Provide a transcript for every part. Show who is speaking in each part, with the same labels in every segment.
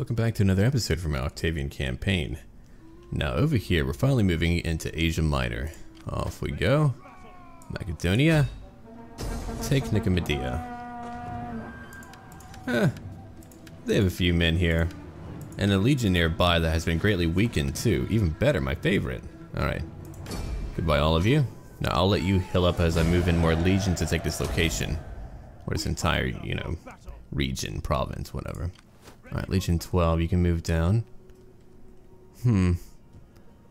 Speaker 1: Welcome back to another episode from our Octavian campaign. Now over here, we're finally moving into Asia Minor. Off we go. Macedonia. Take Nicomedia. Eh, they have a few men here. And a legion nearby that has been greatly weakened too. Even better, my favorite. Alright. Goodbye all of you. Now I'll let you heal up as I move in more legions to take this location. Or this entire, you know, region, province, whatever. Alright, Legion 12, you can move down. Hmm.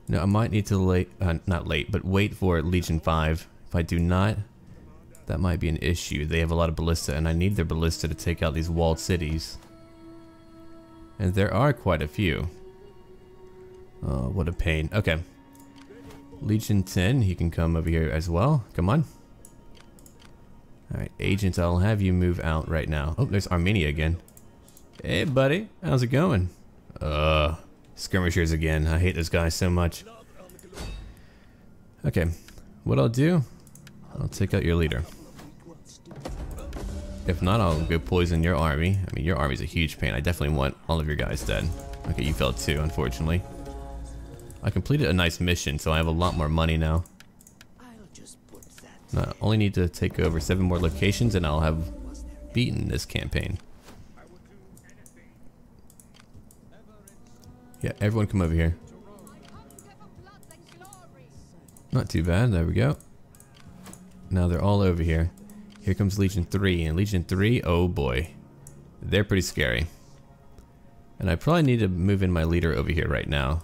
Speaker 1: No, I might need to late, uh, not late, but wait for Legion 5. If I do not, that might be an issue. They have a lot of ballista, and I need their ballista to take out these walled cities. And there are quite a few. Oh, what a pain. Okay. Legion 10, he can come over here as well. Come on. Alright, agents, I'll have you move out right now. Oh, there's Armenia again. Hey, buddy. How's it going? Uh, skirmishers again. I hate this guy so much. Okay, what I'll do, I'll take out your leader. If not, I'll go poison your army. I mean, your army's a huge pain. I definitely want all of your guys dead. Okay, you fell too, unfortunately. I completed a nice mission, so I have a lot more money now. I only need to take over seven more locations and I'll have beaten this campaign. Yeah, everyone come over here. Not too bad, there we go. Now they're all over here. Here comes Legion 3, and Legion 3, oh boy. They're pretty scary. And I probably need to move in my leader over here right now.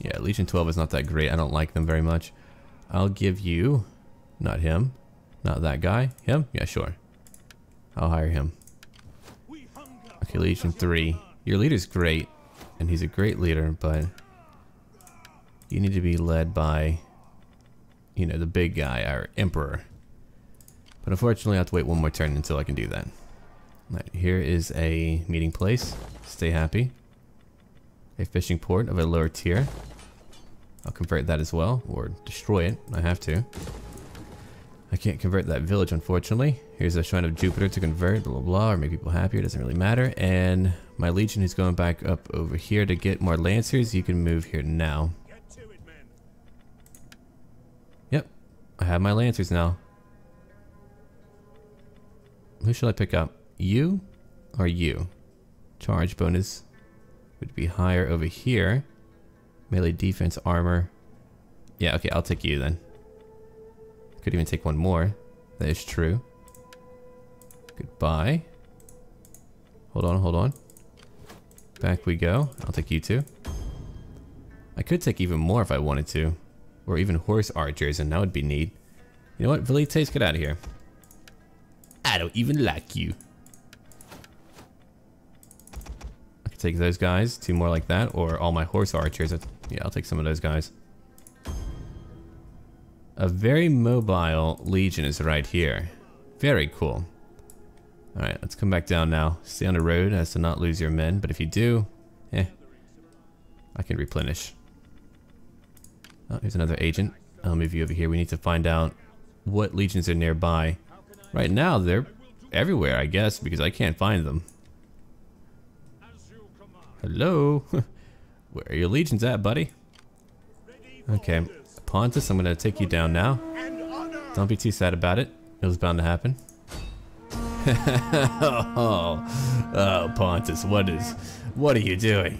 Speaker 1: Yeah, Legion 12 is not that great. I don't like them very much. I'll give you... Not him. Not that guy. Him? Yeah, sure. I'll hire him. Okay, Legion 3. Your leader's great and he's a great leader, but you need to be led by, you know, the big guy, our emperor. But unfortunately, I have to wait one more turn until I can do that. Right, here is a meeting place. Stay happy. A fishing port of a lower tier. I'll convert that as well, or destroy it. I have to. I can't convert that village, unfortunately. Here's a Shrine of Jupiter to convert, blah, blah, blah, or make people happier, doesn't really matter. And my Legion is going back up over here to get more Lancers. You can move here now. Yep, I have my Lancers now. Who should I pick up? You or you? Charge bonus would be higher over here. Melee defense, armor. Yeah, okay, I'll take you then. Could even take one more. That is true. Goodbye. Hold on, hold on. Back we go. I'll take you two. I could take even more if I wanted to. Or even horse archers, and that would be neat. You know what? Velites, get out of here. I don't even like you. I could take those guys, two more like that, or all my horse archers. Yeah, I'll take some of those guys. A very mobile legion is right here. Very cool. Alright, let's come back down now. Stay on the road as to not lose your men, but if you do, eh, I can replenish. Oh, here's another agent. I'll move you over here. We need to find out what legions are nearby. Right now, they're everywhere, I guess, because I can't find them. Hello? Where are your legions at, buddy? Okay, Pontus, I'm gonna take you down now. Don't be too sad about it. It was bound to happen. Oh, oh, Pontus, what is, what are you doing?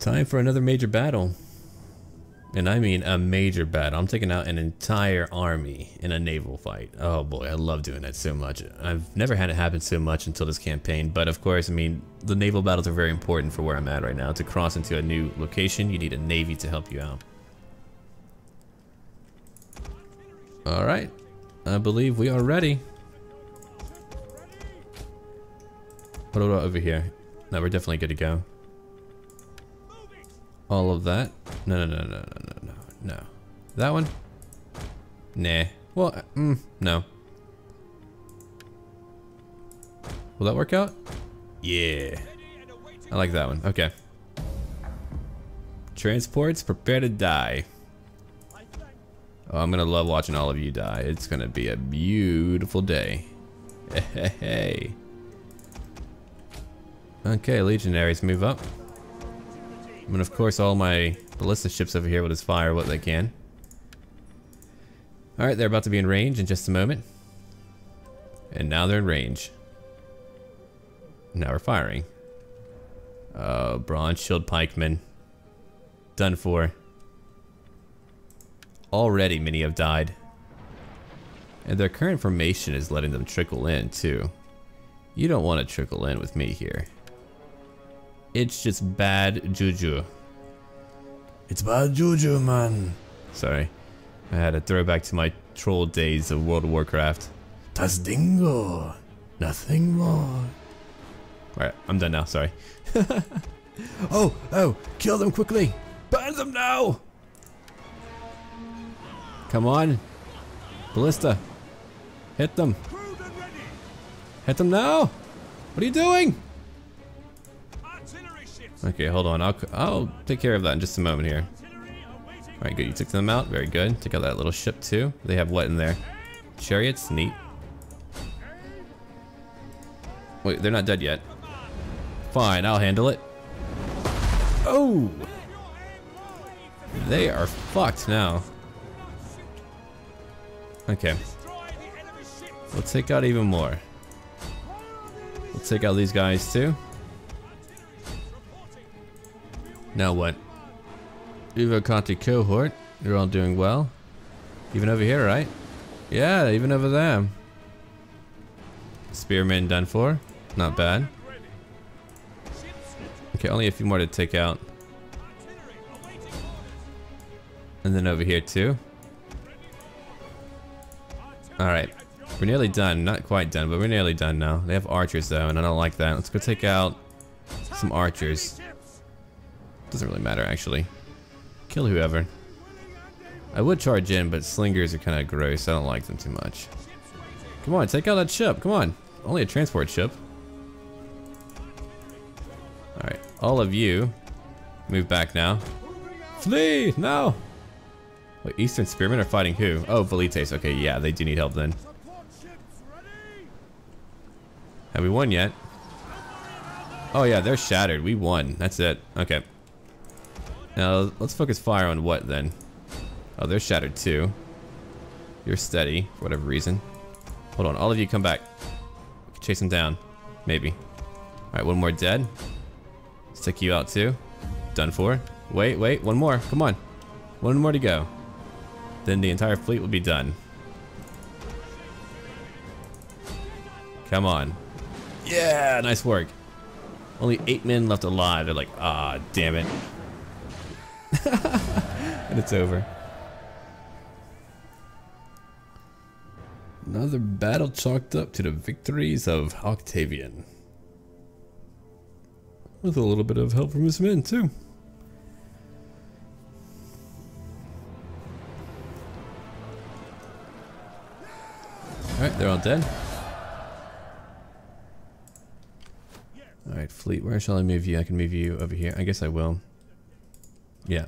Speaker 1: Time for another major battle. And I mean a major battle. I'm taking out an entire army in a naval fight. Oh boy, I love doing that so much. I've never had it happen so much until this campaign, but of course, I mean, the naval battles are very important for where I'm at right now. To cross into a new location, you need a navy to help you out. Alright, I believe we are ready. What about over here? No, we're definitely good to go. All of that. No, no, no, no, no, no, no, no. That one? Nah. Well, mm, no. Will that work out? Yeah. I like that one. Okay. Transports, prepare to die. Oh, I'm gonna love watching all of you die. It's gonna be a beautiful day. Hey. Okay, legionaries move up. And of course all my ballista ships over here will just fire what they can. Alright, they're about to be in range in just a moment. And now they're in range. Now we're firing. Oh, bronze shield pikemen. Done for. Already many have died. And their current formation is letting them trickle in too. You don't want to trickle in with me here. It's just bad juju. It's bad juju, man. Sorry. I had a throwback to my troll days of World of Warcraft. Tasdingo. Nothing more. Alright, I'm done now, sorry. oh, oh, kill them quickly. Burn them now. Come on. Ballista. Hit them. Hit them now. What are you doing? Okay, hold on. I'll, I'll take care of that in just a moment here. Alright, good. You took them out. Very good. Take out that little ship too. They have what in there? Chariots? Neat. Wait, they're not dead yet. Fine, I'll handle it. Oh! They are fucked now. Okay. We'll take out even more. We'll take out these guys too. Now what? Uvo cohort. You're all doing well. Even over here, right? Yeah, even over there. Spearman done for. Not bad. Okay, only a few more to take out. And then over here too. Alright. We're nearly done. Not quite done, but we're nearly done now. They have archers though, and I don't like that. Let's go take out some archers. Doesn't really matter actually. Kill whoever. I would charge in, but slingers are kind of gross. I don't like them too much. Come on, take out that ship. Come on. Only a transport ship. Alright, all of you move back now. Flee! No! Wait, Eastern Spearmen are fighting who? Oh, Velites. Okay, yeah, they do need help then. Have we won yet? Oh yeah, they're shattered. We won. That's it. Okay. Now, let's focus fire on what then? Oh, they're shattered too. You're steady, for whatever reason. Hold on, all of you come back. Chase them down. Maybe. Alright, one more dead. Stick you out too. Done for. Wait, wait, one more. Come on. One more to go. Then the entire fleet will be done. Come on. Yeah, nice work. Only eight men left alive. They're like, ah, damn it. and it's over. Another battle chalked up to the victories of Octavian. With a little bit of help from his men, too. They're all dead. Alright, fleet, where shall I move you? I can move you over here. I guess I will. Yeah.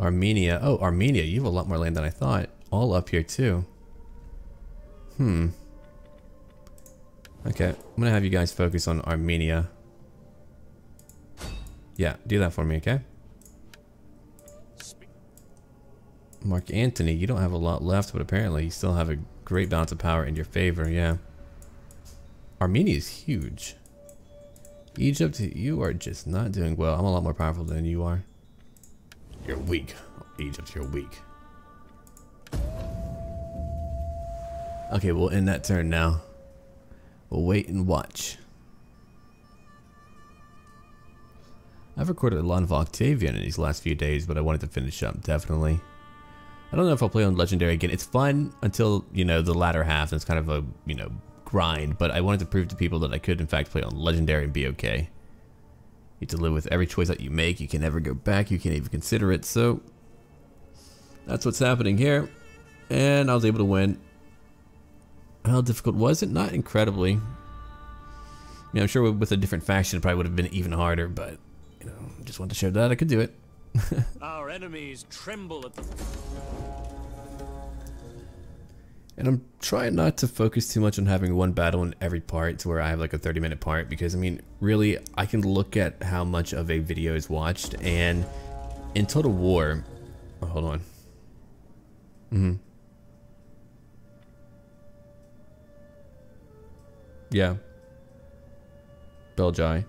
Speaker 1: Armenia. Oh, Armenia. You have a lot more land than I thought. All up here too. Hmm. Okay, I'm gonna have you guys focus on Armenia. Yeah, do that for me, okay? Mark Antony, you don't have a lot left, but apparently you still have a great balance of power in your favor, yeah. Armenia is huge. Egypt, you are just not doing well. I'm a lot more powerful than you are. You're weak. Egypt, you're weak. Okay, we'll end that turn now. We'll wait and watch. I've recorded a lot of Octavian in these last few days, but I wanted to finish up, definitely. I don't know if I'll play on Legendary again. It's fun until, you know, the latter half. And it's kind of a, you know, grind, but I wanted to prove to people that I could in fact play on Legendary and be okay. You have to live with every choice that you make. You can never go back. You can't even consider it. So that's what's happening here. And I was able to win. How difficult was it? Not incredibly. I mean, I'm sure with a different faction it probably would have been even harder, but you know, just wanted to show that I could do it.
Speaker 2: Our enemies tremble at the
Speaker 1: And I'm trying not to focus too much on having one battle in every part to where I have like a 30 minute part because I mean, really, I can look at how much of a video is watched and in Total War, oh, hold on. Mm-hmm. Yeah. Belgi.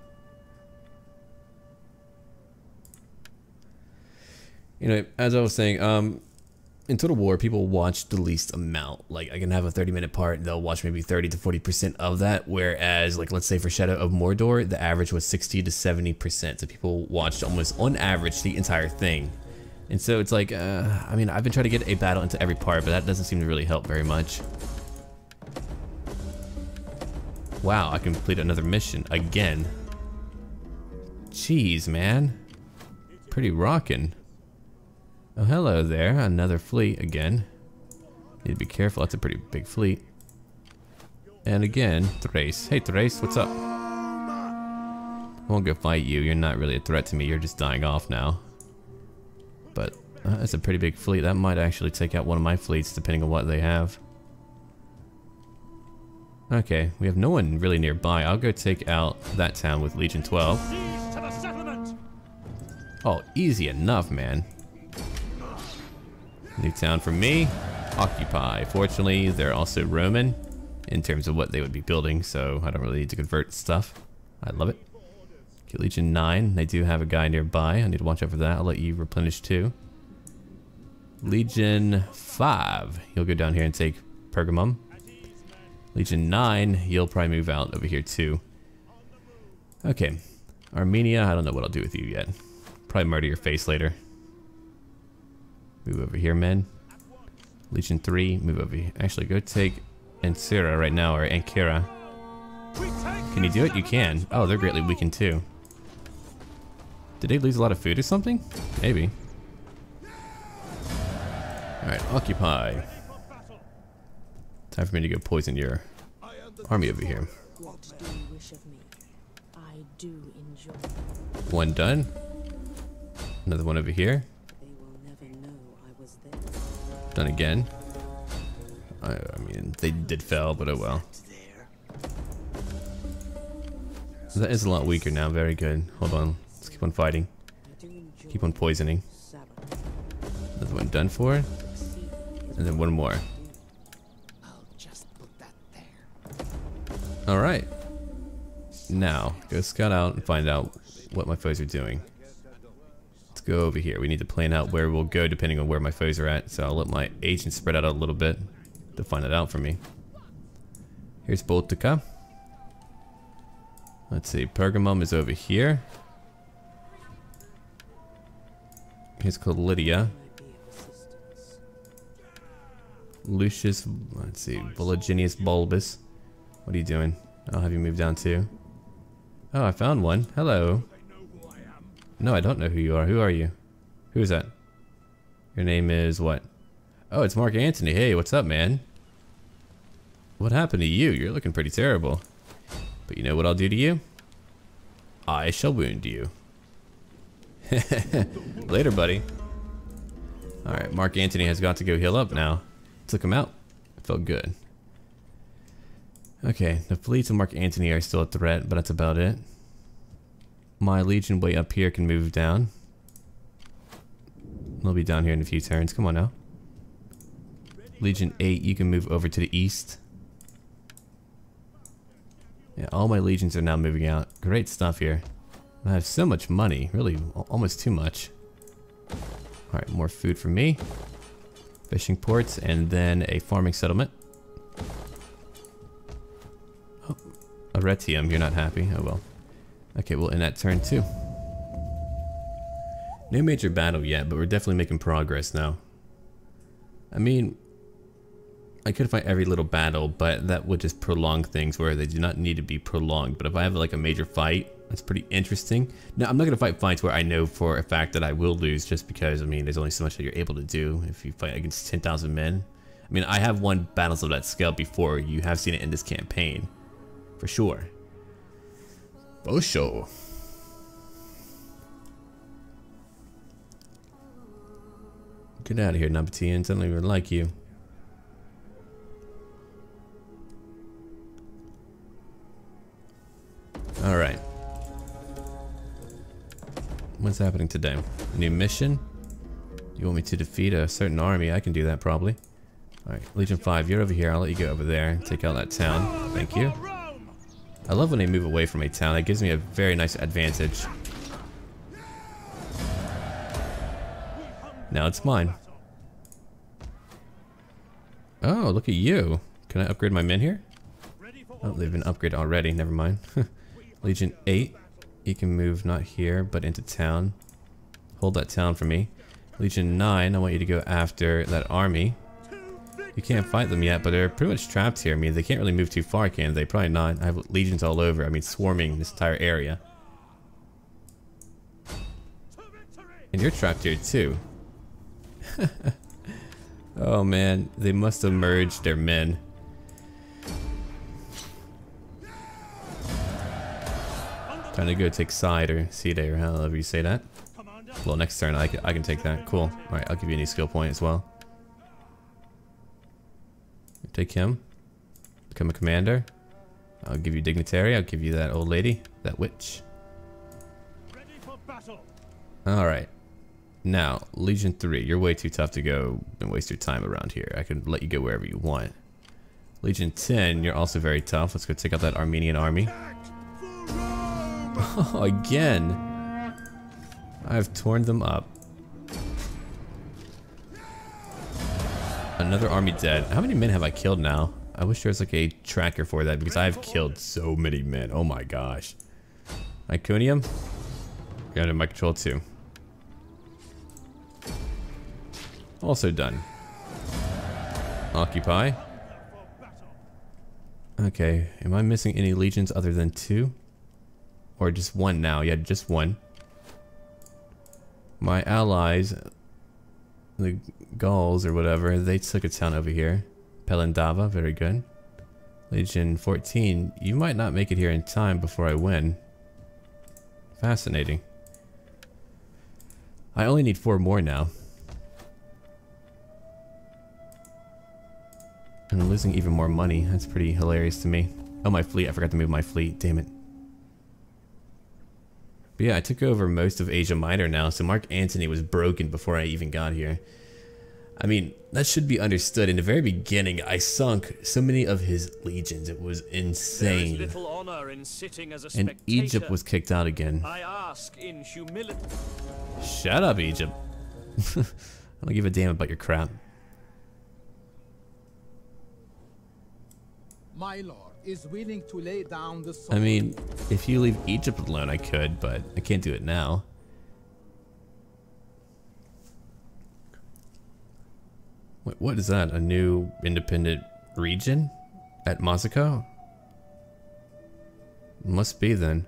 Speaker 1: You know, as I was saying, um, in Total War, people watch the least amount. Like, I can have a 30 minute part, and they'll watch maybe 30 to 40% of that. Whereas, like, let's say for Shadow of Mordor, the average was 60 to 70%. So people watched almost on average the entire thing. And so it's like, uh, I mean, I've been trying to get a battle into every part, but that doesn't seem to really help very much. Wow, I complete another mission again. Jeez, man. Pretty rockin'. Oh, hello there. Another fleet again. Need to be careful. That's a pretty big fleet. And again, Thrace. Hey, Thrace, what's up? I won't go fight you. You're not really a threat to me. You're just dying off now. But uh, that's a pretty big fleet. That might actually take out one of my fleets, depending on what they have. Okay, we have no one really nearby. I'll go take out that town with Legion 12. Oh, easy enough, man. New town for me. Occupy. Fortunately, they're also Roman in terms of what they would be building, so I don't really need to convert stuff. I love it. Legion 9. They do have a guy nearby. I need to watch out for that. I'll let you replenish too. Legion 5. You'll go down here and take Pergamum. Legion 9, you'll probably move out over here too. Okay. Armenia, I don't know what I'll do with you yet. Probably murder your face later. Move over here, men. Legion 3, move over here. Actually, go take Ancyra right now, or Ankira. Can you do it? You can. Oh, they're greatly weakened too. Did they lose a lot of food or something? Maybe. Alright, occupy. Time for me to go poison your army over here. What do you wish of me? I do enjoy. One done. Another one over here. Done again. I, I mean, they did fail, but oh well. That is a lot weaker now. Very good. Hold on. Let's keep on fighting. Keep on poisoning. Another one done for. And then one more. Alright. Now, go scout out and find out what my foes are doing. Let's go over here. We need to plan out where we'll go depending on where my foes are at. So I'll let my agents spread out a little bit to find it out for me. Here's Baltica. Let's see, Pergamum is over here. Here's Lydia. Lucius, let's see, Volaginius Bulbus. What are you doing? I'll have you move down too. Oh, I found one. Hello. No, I don't know who you are. Who are you? Who is that? Your name is what? Oh, it's Mark Antony. Hey, what's up, man? What happened to you? You're looking pretty terrible. But you know what I'll do to you? I shall wound you. Later, buddy. Alright, Mark Antony has got to go heal up now. Took him out. Felt good. Okay, the fleets of Mark Antony are still a threat, but that's about it. My Legion way up here can move down. They'll be down here in a few turns. Come on now. Legion 8, you can move over to the east. Yeah, all my legions are now moving out. Great stuff here. I have so much money. Really, almost too much. Alright, more food for me. Fishing ports, and then a farming settlement. Oh, Arretium, you're not happy. Oh well. Okay, well, in that turn too. No major battle yet, but we're definitely making progress now. I mean, I could fight every little battle, but that would just prolong things where they do not need to be prolonged. But if I have like a major fight, that's pretty interesting. Now, I'm not going to fight fights where I know for a fact that I will lose just because, I mean, there's only so much that you're able to do if you fight against 10,000 men. I mean, I have won battles of that scale before. You have seen it in this campaign for sure. Oh, Bosho, Get out of here, Nabatians. I don't even like you. Alright. What's happening today? New mission? You want me to defeat a certain army? I can do that probably. Alright, Legion 5, you're over here. I'll let you go over there and take out that town. Thank you. I love when they move away from a town. It gives me a very nice advantage. Now it's mine. Oh, look at you. Can I upgrade my men here? Oh, they've been upgraded already. Never mind. Legion 8. You can move not here, but into town. Hold that town for me. Legion 9, I want you to go after that army. You can't fight them yet, but they're pretty much trapped here. I mean, they can't really move too far, can they? Probably not. I have legions all over. I mean, swarming this entire area. And you're trapped here too. oh man, they must have merged their men. Trying to go take side or seed or however you say that. Well, next turn I can, I can take that. Cool. Alright, I'll give you a new skill point as well. Take him. Become a commander. I'll give you dignitary. I'll give you that old lady. That witch. Alright. Now, Legion 3. You're way too tough to go and waste your time around here. I can let you go wherever you want. Legion 10. You're also very tough. Let's go take out that Armenian army. Oh, again. I've torn them up. Another army dead. How many men have I killed now? I wish there was like a tracker for that because I've killed so many men. Oh my gosh. Iconium? Got it my control too. Also done. Occupy. Okay, am I missing any legions other than two? Or just one now? Yeah, just one. My allies the Gauls or whatever, they took a town over here. Pelindava, very good. Legion 14, you might not make it here in time before I win. Fascinating. I only need four more now. And I'm losing even more money. That's pretty hilarious to me. Oh, my fleet. I forgot to move my fleet. Damn it. But yeah, I took over most of Asia Minor now, so Mark Antony was broken before I even got here. I mean, that should be understood. In the very beginning, I sunk so many of his legions. It was insane. In and Egypt was kicked out again. I ask in humility. Shut up, Egypt. I don't give a damn about your crap. My lord is willing to lay down the sword. I mean, if you leave Egypt alone, I could, but I can't do it now. What, what is that? A new independent region at Moscow? Must be then.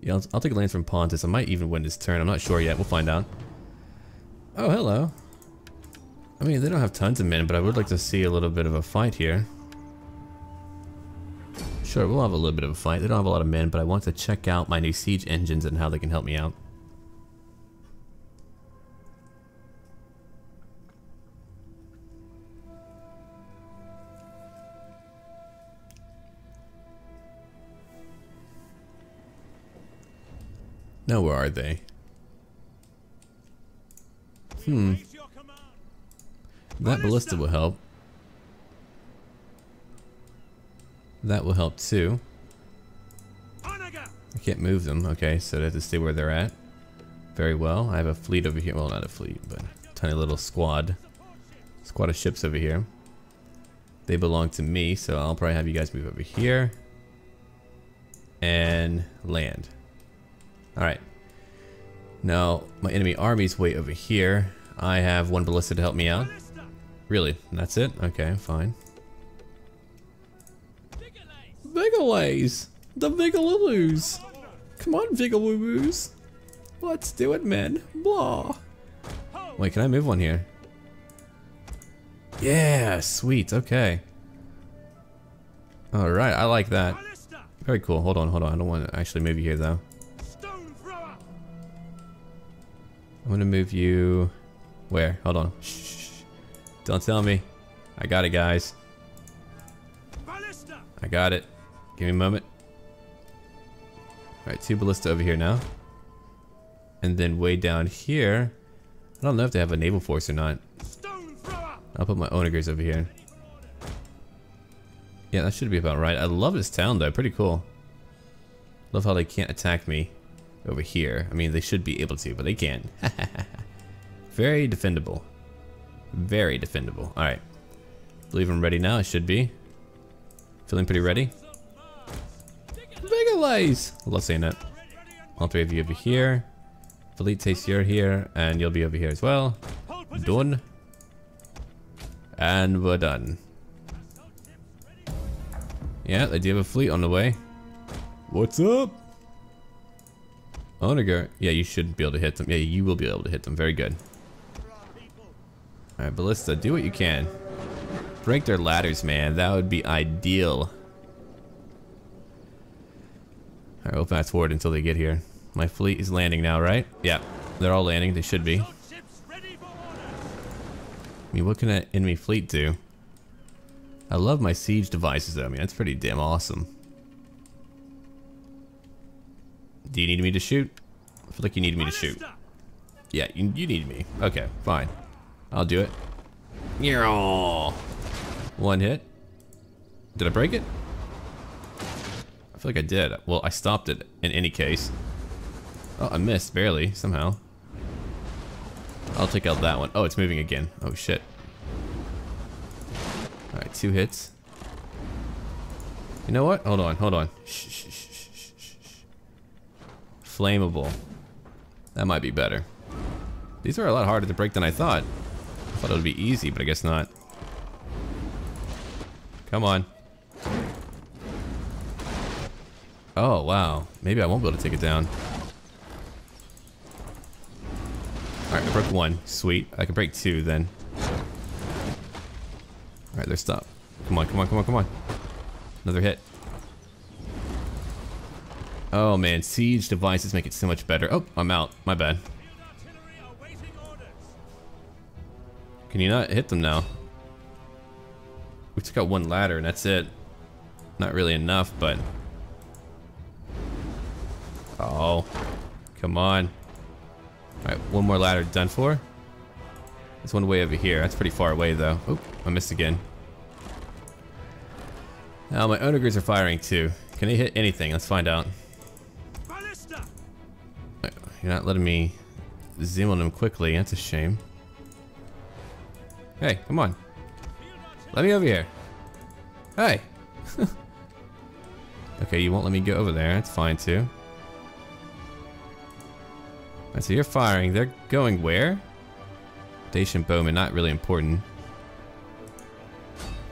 Speaker 1: Yeah, I'll, I'll take lands from Pontus. I might even win this turn. I'm not sure yet. We'll find out. Oh, hello. I mean, they don't have tons of men, but I would like to see a little bit of a fight here. Sure, we'll have a little bit of a fight. They don't have a lot of men, but I want to check out my new siege engines and how they can help me out. Now where are they? Hmm. That ballista will help. That will help too. I can't move them. Okay, so they have to stay where they're at. Very well. I have a fleet over here. Well, not a fleet, but a tiny little squad. Squad of ships over here. They belong to me, so I'll probably have you guys move over here. And land. Alright. Now, my enemy army's way over here. I have one ballista to help me out. Really? That's it? Okay, fine. Vigalays! The Vigaloos! Come on, Vigaloos! Let's do it, men. Blah. Wait, can I move one here? Yeah, sweet, okay. Alright, I like that. Very cool. Hold on, hold on. I don't want to actually move you here, though. I'm gonna move you... Where? Hold on. Shh. Don't tell me. I got it, guys. I got it. Give me a moment. Alright, two ballista over here now. And then way down here, I don't know if they have a naval force or not. I'll put my onagers over here. Yeah, that should be about right. I love this town though, pretty cool. Love how they can't attack me over here. I mean, they should be able to, but they can't. Very defendable. Very defendable. Alright. Believe I'm ready now, I should be. Feeling pretty ready? Vegalize! Love saying that. All three of you over here. Fleet takes you're here, and you'll be over here as well. Done. And we're done. Yeah, they do have a fleet on the way. What's up? Onager. Yeah, you should be able to hit them. Yeah, you will be able to hit them. Very good. Alright, Ballista, do what you can. Break their ladders, man. That would be ideal. Alright, we'll fast forward until they get here. My fleet is landing now, right? Yeah, they're all landing. They should be. I mean, what can an enemy fleet do? I love my siege devices, though. I mean, that's pretty damn awesome. Do you need me to shoot? I feel like you need me to shoot. Yeah, you, you need me. Okay, fine. I'll do it. One hit. Did I break it? Feel like I did. Well, I stopped it in any case. Oh, I missed barely, somehow. I'll take out that one. Oh, it's moving again. Oh, shit. Alright, two hits. You know what? Hold on, hold on. Shh, shh, shh. Flammable. That might be better. These are a lot harder to break than I thought. I thought it would be easy, but I guess not. Come on. Oh, wow. Maybe I won't be able to take it down. Alright, I broke one. Sweet. I can break two then. Alright, they're stopped. Come on, come on, come on, come on. Another hit. Oh man, siege devices make it so much better. Oh, I'm out. My bad. Can you not hit them now? We took out one ladder and that's it. Not really enough, but... Oh. Come on. Alright, one more ladder done for. There's one way over here. That's pretty far away, though. Oh, I missed again. Now my onagers are firing, too. Can they hit anything? Let's find out. You're not letting me zoom on them quickly. That's a shame. Hey, come on. Let me over here. Hey. okay, you won't let me go over there. That's fine, too. So you're firing. They're going where? Station Bowman, not really important.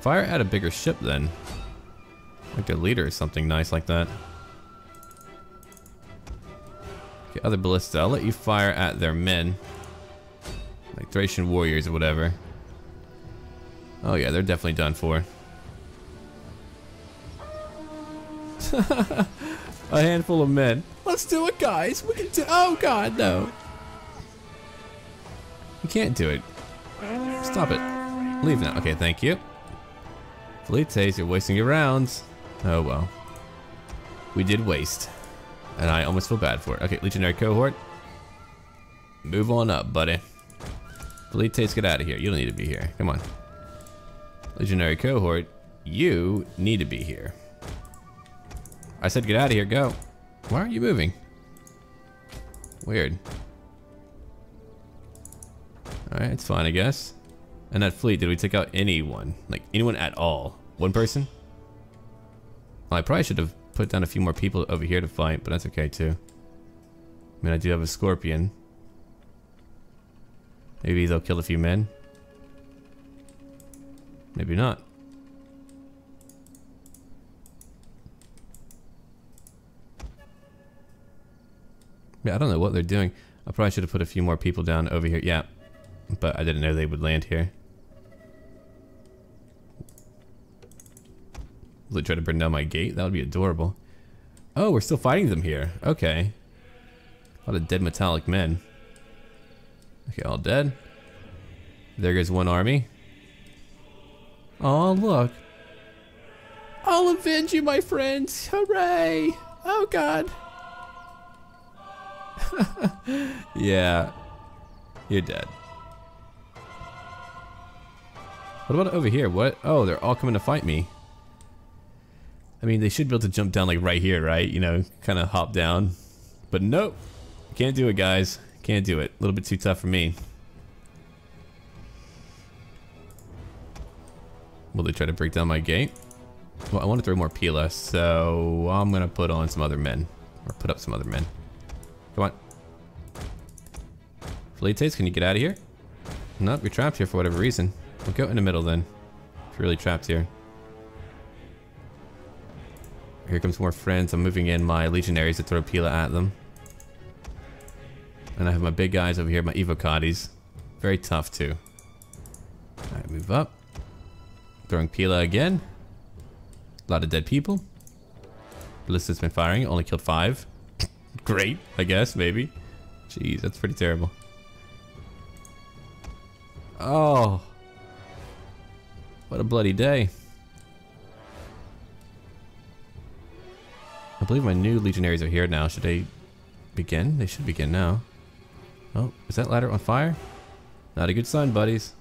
Speaker 1: Fire at a bigger ship then. Like a leader or something nice like that. Okay, other ballista. I'll let you fire at their men. Like Thracian warriors or whatever. Oh yeah, they're definitely done for. a handful of men. Let's do it, guys. We can do. Oh God, no. You can't do it. Stop it. Leave now. Okay, thank you. Velites, you're wasting your rounds. Oh well. We did waste. And I almost feel bad for it. Okay, Legionary Cohort. Move on up, buddy. Velites, get out of here. You don't need to be here. Come on. Legionary Cohort, you need to be here. I said get out of here, go. Why aren't you moving? Weird. Alright, it's fine, I guess. And that fleet, did we take out anyone? Like, anyone at all? One person? Well, I probably should have put down a few more people over here to fight, but that's okay too. I mean, I do have a scorpion. Maybe they'll kill a few men. Maybe not. Yeah, I don't know what they're doing. I probably should have put a few more people down over here. Yeah, but I didn't know they would land here. Will they try to burn down my gate? That would be adorable. Oh, we're still fighting them here. Okay. A lot of dead metallic men. Okay, all dead. There goes one army. Oh, look. I'll avenge you, my friends. Hooray. Oh, God. yeah. You're dead. What about over here? What? Oh, they're all coming to fight me. I mean, they should be able to jump down like right here, right? You know, kind of hop down. But nope. Can't do it, guys. Can't do it. A little bit too tough for me. Will they try to break down my gate? Well, I want to throw more Pila, so I'm going to put on some other men. Or put up some other men. Come on. Fleetes, can you get out of here? Nope, you're trapped here for whatever reason. We'll go in the middle then. If you're really trapped here. Here comes more friends. I'm moving in my legionaries to throw Pila at them. And I have my big guys over here, my Evocadis. Very tough too. Alright, move up. Throwing Pila again. A lot of dead people. Ballista's been firing, only killed five. Great, I guess, maybe. Jeez, that's pretty terrible. Oh. What a bloody day. I believe my new legionaries are here now. Should they begin? They should begin now. Oh, is that ladder on fire? Not a good sign, buddies.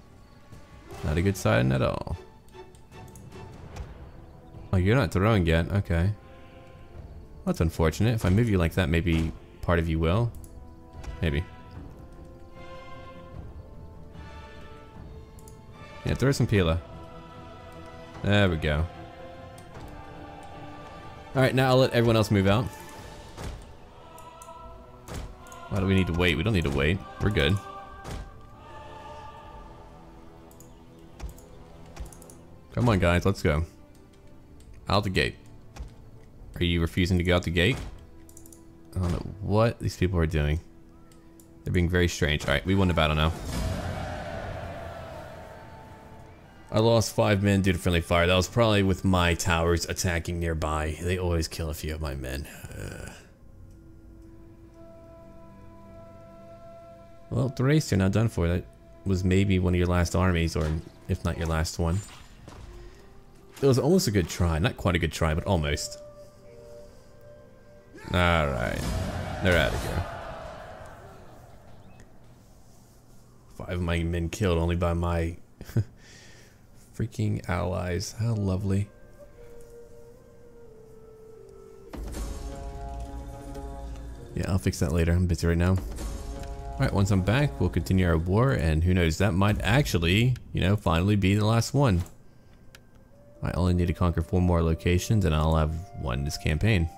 Speaker 1: Not a good sign at all. Oh, you're not throwing yet. Okay. That's unfortunate. If I move you like that, maybe part of you will. Maybe. Yeah, throw some Pila. There we go. Alright, now I'll let everyone else move out. Why do we need to wait? We don't need to wait. We're good. Come on, guys. Let's go. Out the gate. Are you refusing to go out the gate? I don't know what these people are doing. They're being very strange. Alright, we won the battle now. I lost five men due to friendly fire. That was probably with my towers attacking nearby. They always kill a few of my men. Uh. Well, Thrace, you're not done for. That was maybe one of your last armies, or if not your last one. It was almost a good try. Not quite a good try, but almost. Alright. They're out of here. Five of my men killed only by my freaking allies. How lovely. Yeah, I'll fix that later. I'm busy right now. Alright, once I'm back, we'll continue our war, and who knows, that might actually, you know, finally be the last one. I only need to conquer four more locations, and I'll have won this campaign.